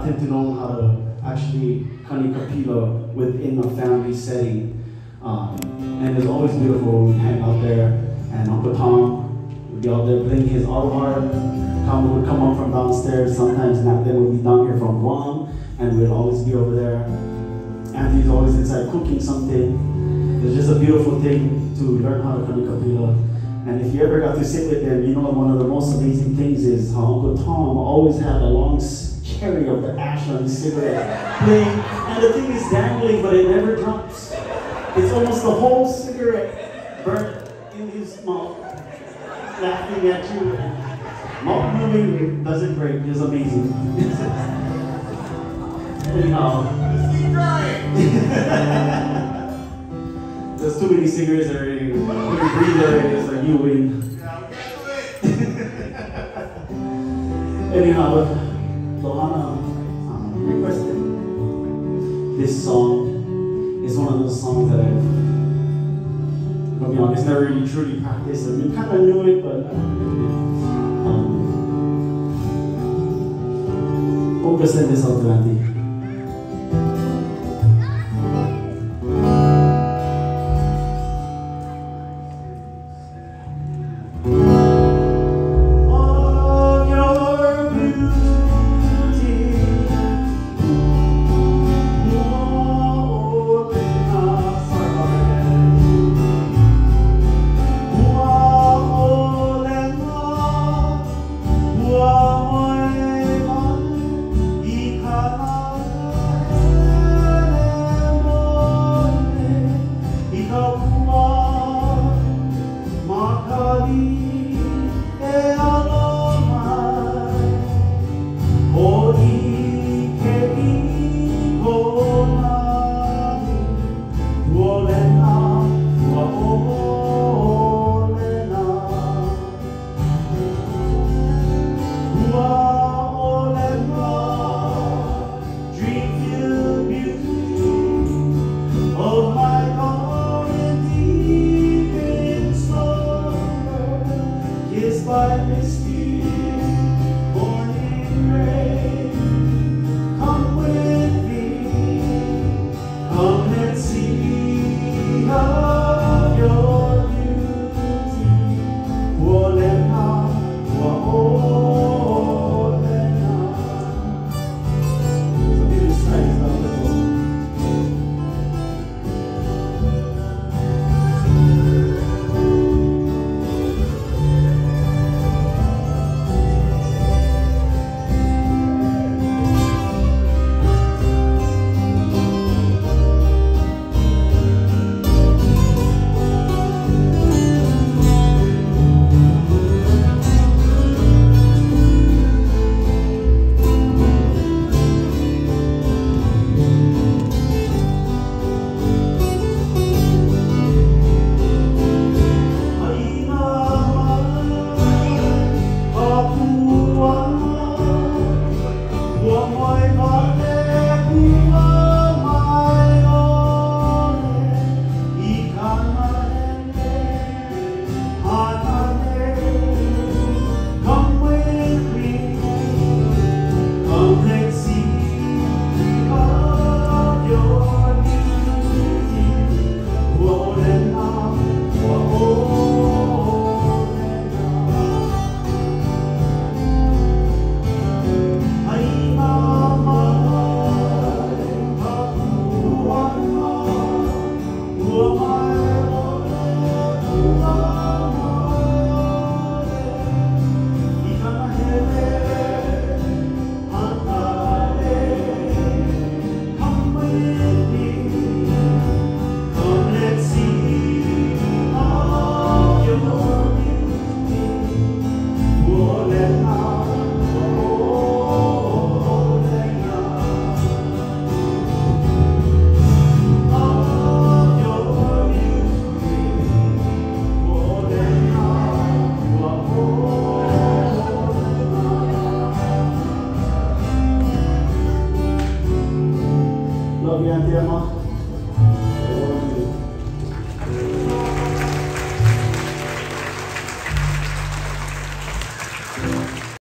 gotten to know how to actually kanikapila within a family setting. Um, and it's always beautiful when we hang out there. And Uncle Tom would be out there playing his autoharp. Tom would come up from downstairs. Sometimes Nat then would be down here from Guam, and we'd always be over there. Anthony's always inside cooking something. It's just a beautiful thing to learn how to kanikapila. And if you ever got to sit with them, you know one of the most amazing things is how Uncle Tom always had a long cherry of the ash on his cigarette playing, and the thing is dangling, but it never drops. It's almost the whole cigarette burnt in his mouth, laughing at you. Mouth moving doesn't break. It's amazing. Anyhow. There's too many cigarettes already. Already, it's like you win. Anyhow, this song. is one of those songs that I've, I'll be honest, never really truly practiced. I mean, kind of knew it, but um, I'm gonna send this out to Auntie.